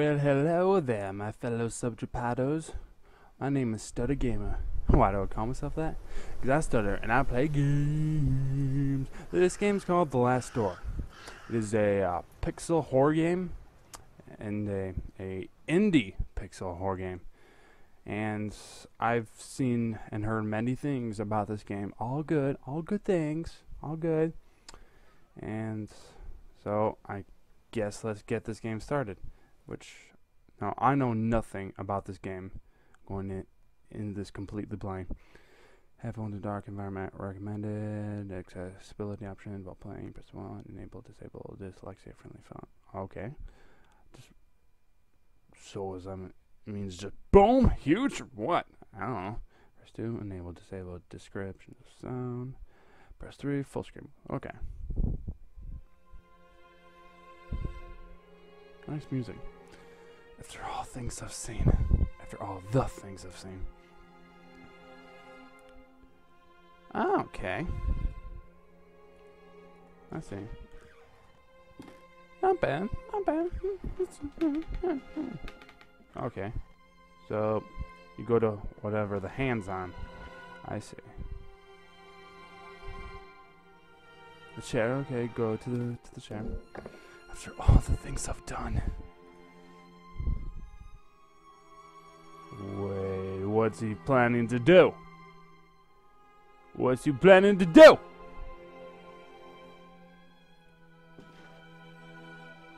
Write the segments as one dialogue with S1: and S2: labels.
S1: Well, hello there, my fellow subjupados. My name is Stutter Gamer. Why do I call myself that? Because I stutter and I play games. This game's called The Last Door. It is a uh, pixel horror game and a, a indie pixel horror game. And I've seen and heard many things about this game. All good, all good things, all good. And so I guess let's get this game started which now I know nothing about this game going in, in this completely blind. Headphone to dark environment recommended. Accessibility option while playing. Press one. Enable, disable, dyslexia friendly font. Okay. Just so as that means just boom huge what? I don't know. Press two. Enable, disable, description of sound. Press three. Full screen. Okay. Nice music. After all things I've seen, after all the things I've seen. Ah, okay. I see. Not bad, not bad. Okay. So, you go to whatever the hand's on. I see. The chair, okay, go to the to the chair. After all the things I've done. What's he planning to do? What's he planning to do?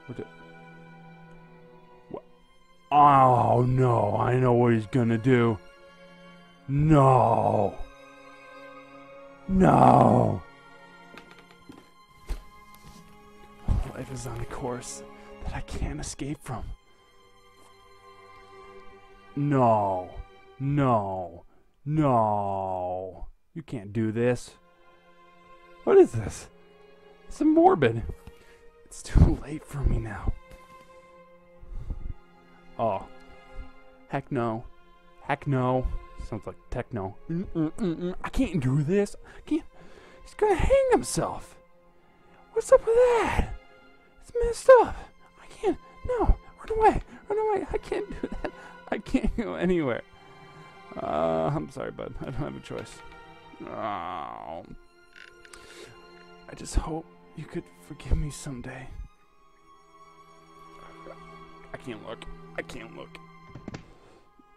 S1: What the? Oh no, I know what he's gonna do. No. No. Life is on a course that I can't escape from. No. No. No. You can't do this. What is this? It's morbid. It's too late for me now. Oh. Heck no. Heck no. Sounds like techno. Mm-mm-mm-mm. I can't do this. I can't. He's gonna hang himself. What's up with that? It's messed up. I can't. No. Run away. Run away. I can't do that. I can't go anywhere. Uh, I'm sorry, bud. I don't have a choice. Oh. I just hope you could forgive me someday. I can't look. I can't look.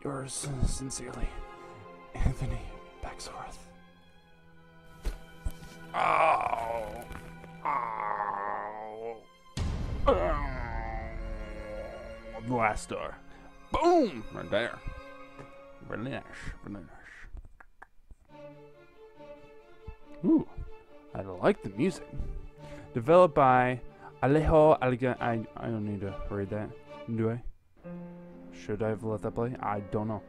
S1: Yours sincerely, Anthony Becksworth. Oh. Oh. oh. The last star. Boom! Right there. Really nice. Ooh. I like the music. Developed by Alejo Alga. I, I don't need to read that. Do I? Should I have let that play? I don't know.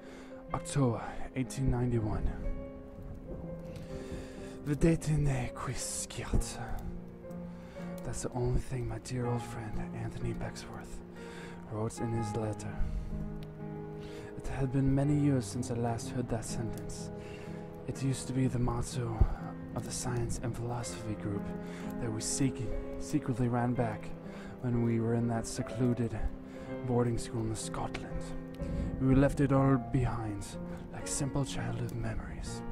S1: October 1891. Vedete quisquiat. That's the only thing my dear old friend Anthony Becksworth wrote in his letter. It had been many years since I last heard that sentence. It used to be the motto of the science and philosophy group that we secretly ran back when we were in that secluded boarding school in Scotland. We left it all behind, like simple childhood memories.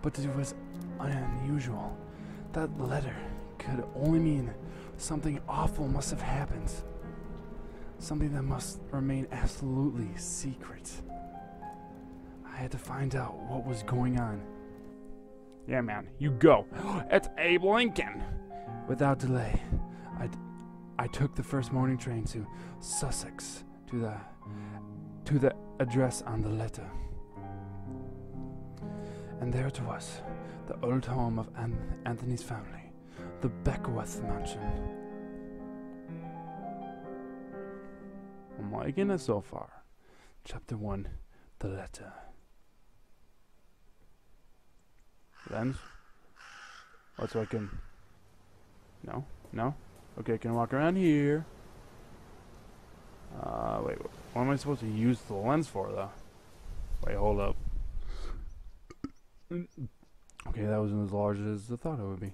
S1: But it was unusual. That letter could only mean something awful must have happened. Something that must remain absolutely secret. I had to find out what was going on. Yeah, man, you go. it's Abe Lincoln. Without delay, I, I took the first morning train to Sussex to the to the address on the letter. And there it was, the old home of An- Anthony's family, the Beckworth Mansion. I'm liking it so far. Chapter 1 The Letter. Lens? Oh, so I can. No? No? Okay, can I walk around here? Uh, wait, what am I supposed to use the lens for, though? Wait, hold up. Okay, that wasn't as large as I thought it would be.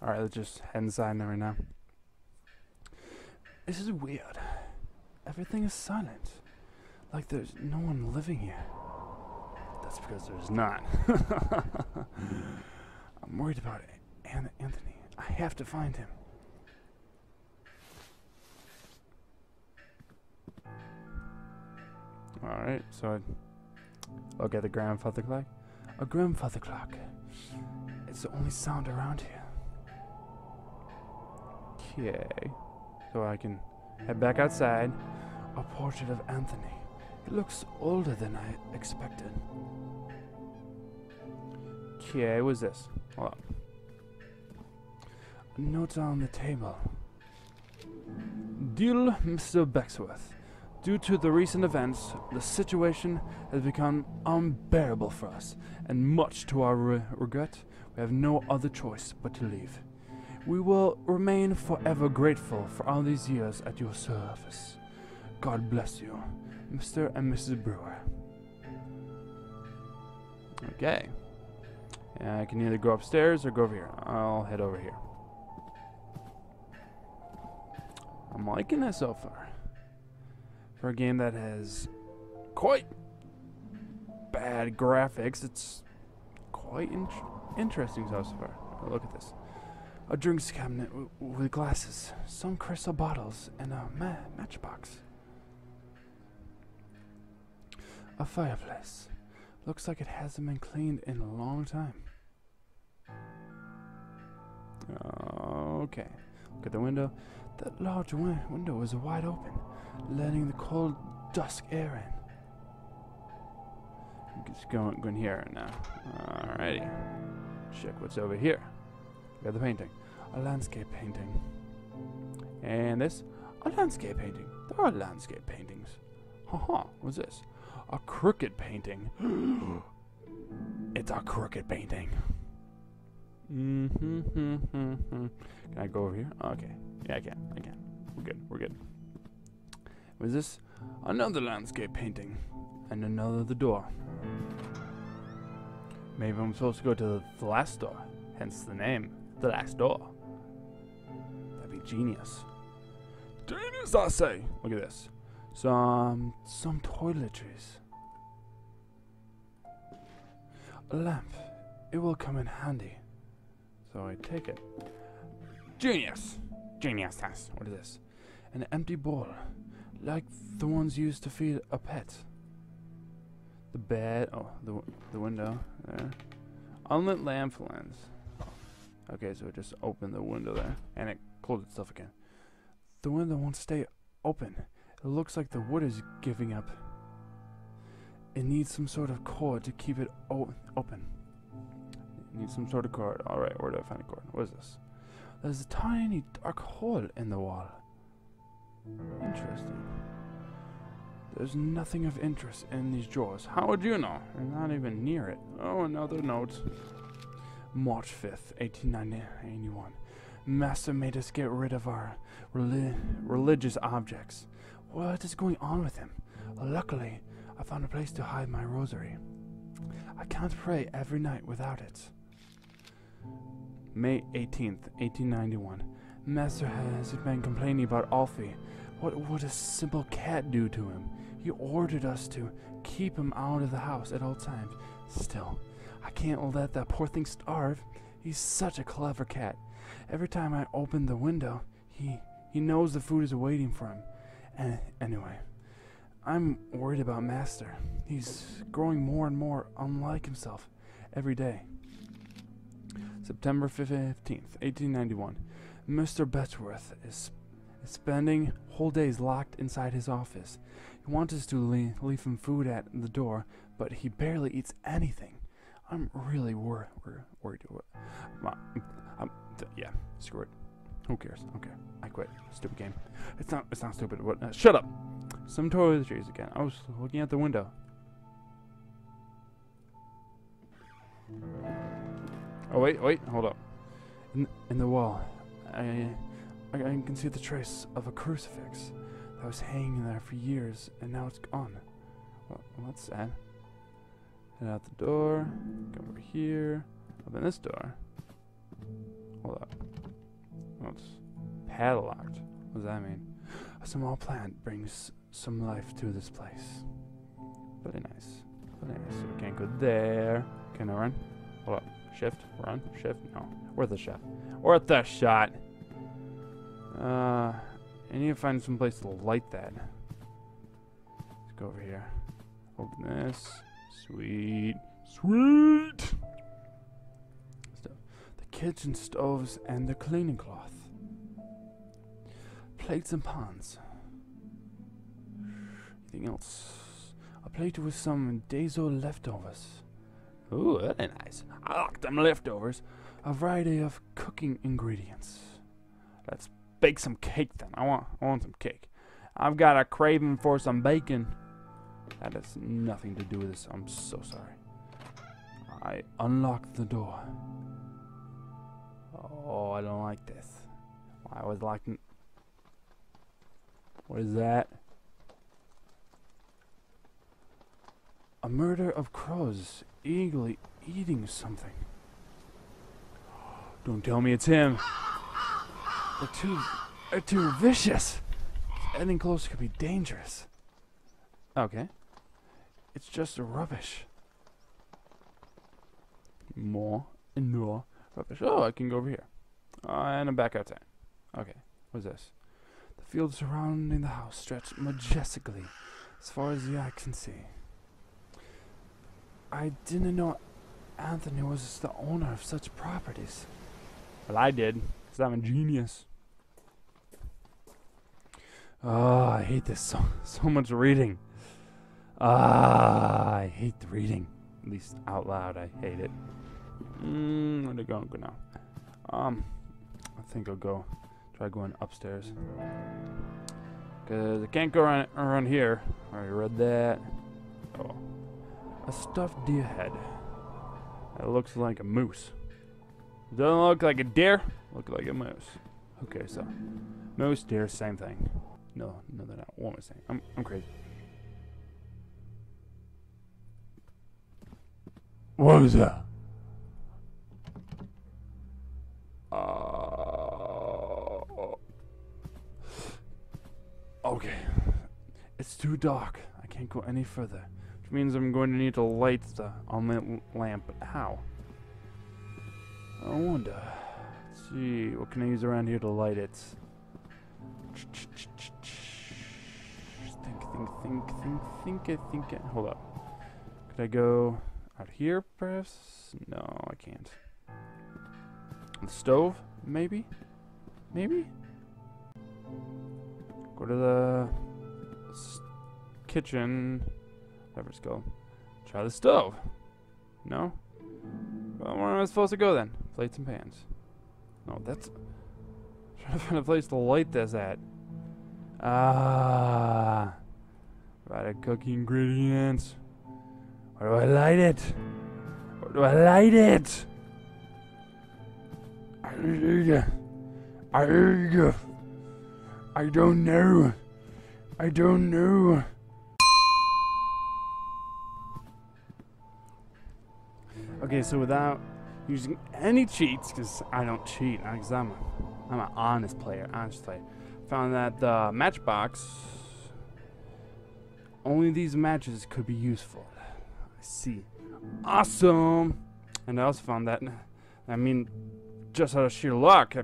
S1: Alright, let's just head inside right now. This is weird. Everything is silent. Like there's no one living here. That's because there's not. I'm worried about An- Anthony. I have to find him. Alright, so I look at the grandfather clock. A grandfather clock. It's the only sound around here. Okay. So I can head back outside. A portrait of Anthony. He looks older than I expected. Okay, what's this? Hold on. A note on the table. Dear Mr. Becksworth, due to the recent events, the situation has become unbearable for us, and much to our re- regret, we have no other choice but to leave. We will remain forever grateful for all these years at your service. God bless you, Mr. and Mrs. Brewer. Okay. I can either go upstairs or go over here. I'll head over here. I'm liking it so far. For a game that has quite bad graphics, it's quite in- interesting so far. Look at this. A drinks cabinet with glasses, some crystal bottles, and a ma- matchbox. A fireplace. Looks like it hasn't been cleaned in a long time. Okay. Look at the window. That large win- window is wide open, letting the cold dusk air in. Just going, going here now. Alrighty. Check what's over here. Got the painting. A landscape painting. And this? A landscape painting. There are landscape paintings. Haha, what's this? A crooked painting. it's a crooked painting. Mm-hmm. Can I go over here? Okay. Yeah, I can. I can. We're good. We're good. Was this another landscape painting? And another the door. Maybe I'm supposed to go to the last door. Hence the name. The last door. That'd be genius. Genius, I say. Look at this. Some some toiletries. A lamp. It will come in handy. So I take it. Genius. Genius test. What is this? An empty bowl, like the ones used to feed a pet. The bed. Oh, the the window there. Unlit lamp lens. Okay, so it just opened the window there, and it closed itself again. The window won't stay open. It looks like the wood is giving up. It needs some sort of cord to keep it open. It needs some sort of cord. Alright, where do I find a cord? What is this? There's a tiny dark hole in the wall. Interesting. There's nothing of interest in these drawers. How would you know? You're not even near it. Oh, another note. March 5th, 1891. Master made us get rid of our reli- religious objects. What is going on with him? Luckily, I found a place to hide my rosary. I can't pray every night without it. May 18th, 1891. Master has been complaining about Alfie. What would a simple cat do to him? He ordered us to keep him out of the house at all times. Still, I can't let that poor thing starve. He's such a clever cat. Every time I open the window, he he knows the food is waiting for him. And anyway, I'm worried about Master. He's growing more and more unlike himself every day. September 15th, 1891. Mr. Betchworth is, spending whole days locked inside his office. He wants us to leave, leave him food at the door, but he barely eats anything. I'm really wor- wor- worried. I'm, yeah, Screw it. Who cares? Okay, I quit. Stupid game. It's not. It's not stupid. What? Uh, shut up. Some toiletries again. I was looking out the window. Oh wait, wait, hold up. In in the wall, I I, can see the trace of a crucifix that was hanging there for years, and now it's gone. Well that's sad. Head out the door. Come over here. Open this door. Hold up. It's padlocked. What does that mean? A small plant brings some life to this place. Very nice. Very nice. So we can't go there. Can I run? Hold up. Shift. Run. Shift. No. Worth a shot. Worth a shot. Uh, I need to find some place to light that. Let's go over here. Open this. Sweet. Sweet! Kitchen stoves and the cleaning cloth. Plates and pans. Anything else? A plate with some days leftovers. Ooh, very nice. I like them leftovers. A variety of cooking ingredients. Let's bake some cake then. I want I want some cake. I've got a craving for some bacon. That has nothing to do with this. I'm so sorry. I unlocked the door. I don't like this. I was locking. What is that? A murder of crows eagerly eating something. Don't tell me it's him. They're too, they're too vicious. Getting close could be dangerous. Okay. It's just rubbish. More and more rubbish. Oh, I can go over here. Uh, and I'm back outside. Okay. What's this? The fields surrounding the house stretch majestically as far as the eye can see. I didn't know Anthony was the owner of such properties. Well, I did, because I'm a genius. Oh, I hate this so, so much reading. Ah, I hate the reading. At least out loud, I hate it. Mm, where'd I go? Now. Um, think I'll go try going upstairs. Cause I can't go around, around here. I already read that. Oh, a stuffed deer head. That looks like a moose. Doesn't look like a deer. Look like a moose. Okay, so moose, deer, same thing. No, no, they're not. What am I saying? I'm, I'm crazy. What was that? Uh, okay. It's too dark. I can't go any further. Which means I'm going to need to light the unlit lamp. But how? I wonder. Let's see. What can I use around here to light it? Think, think, think, think, think, I think. I- Hold up. Could I go out here, perhaps? No, I can't. The stove? Maybe? Maybe? Go to the kitchen. It's called. Try the stove. No? Well, where am I supposed to go then? Plates and pans. No, that's. trying to find a place to light this at. Ah. Right, a cooking ingredients. Where do I light it? Where do I light it? I don't know. I don't know. Okay, so without using any cheats, because I don't cheat, because I'm, I'm an honest player, honest player, found that the matchbox, only these matches could be useful. I see. Awesome! And I also found that, I mean, just out of sheer luck, I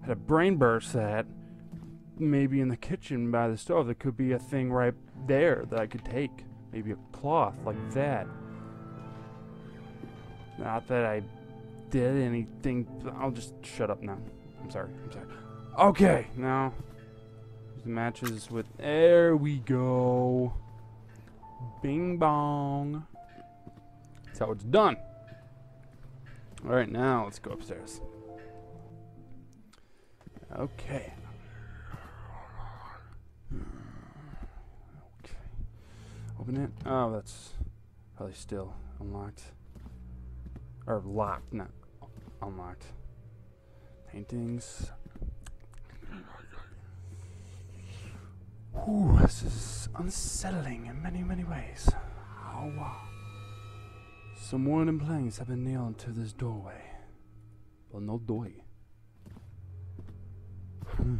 S1: had a brain burst that maybe in the kitchen by the stove there could be a thing right there that I could take. Maybe a cloth like that. Not that I did anything. I'll just shut up now. I'm sorry. I'm sorry. Okay, now the matches with. There we go. Bing bong. That's how it's done. All right, now let's go upstairs. Okay. Okay. Open it. Oh, that's probably still unlocked. Or locked, not unlocked. Paintings. Ooh, this is unsettling in many, many ways. Wow. Some wooden planks have been nailed to this doorway. Well, no door. Hmm.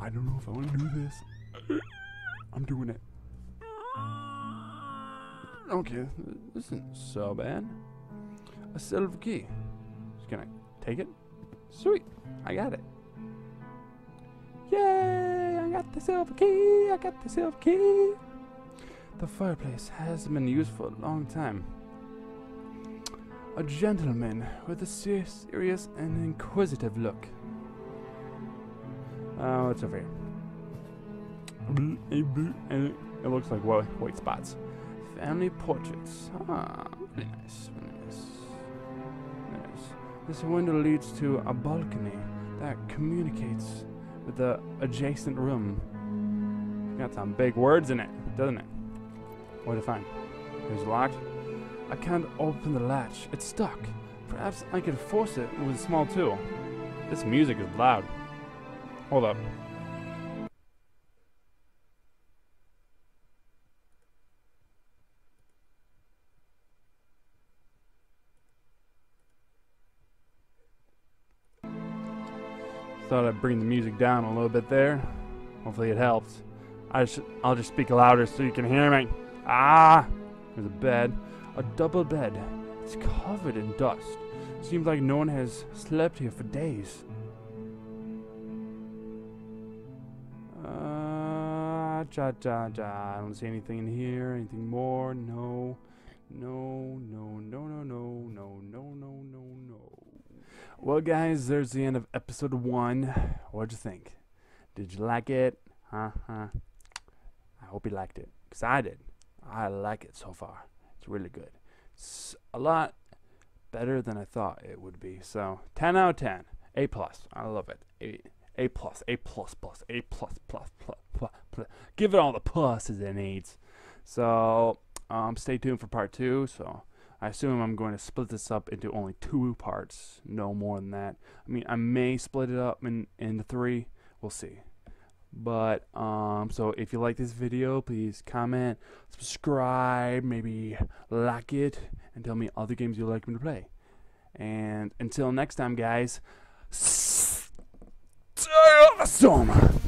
S1: I don't know if I want to do this. I'm doing it. Okay, this isn't so bad. A silver key. Just gonna take it. Sweet, I got it. Yay! I got the silver key. I got the silver key. The fireplace has been used for a long time. A gentleman with a ser- serious and inquisitive look. Oh, it's over here. It looks like white, spots. Family portraits. Ah, really nice. Really. This window leads to a balcony that communicates with the adjacent room. Got some big words in it, doesn't it? What to find? It's locked. I can't open the latch. It's stuck. Perhaps I could force it with a small tool. This music is loud. Hold up. Thought I'd bring the music down a little bit there. Hopefully it helps. I sh I'll just speak louder so you can hear me. Ah! There's a bed. A double bed. It's covered in dust. Seems like no one has slept here for days. Uh, ja, ja, ja. I don't see anything in here. Anything more? No. No, no, no, no, no, no, no, no, no, no. Well, guys, there's the end of episode one. What'd you think? Did you like it? Huh? Huh? I hope you liked it. Because I did. I like it so far. It's really good. It's a lot better than I thought it would be. So, 10 out of 10. A plus. I love it. A, a plus. A plus plus. A plus plus plus plus. plus. Give it all the pluses it needs. So, um, stay tuned for part two. So, I assume I'm going to split this up into only two parts. No more than that. I mean, I may split it up in, into three. We'll see. But um, so if you like this video, please comment, subscribe, maybe like it, and tell me other games you'd like me to play. And until next time, guys, stay you later.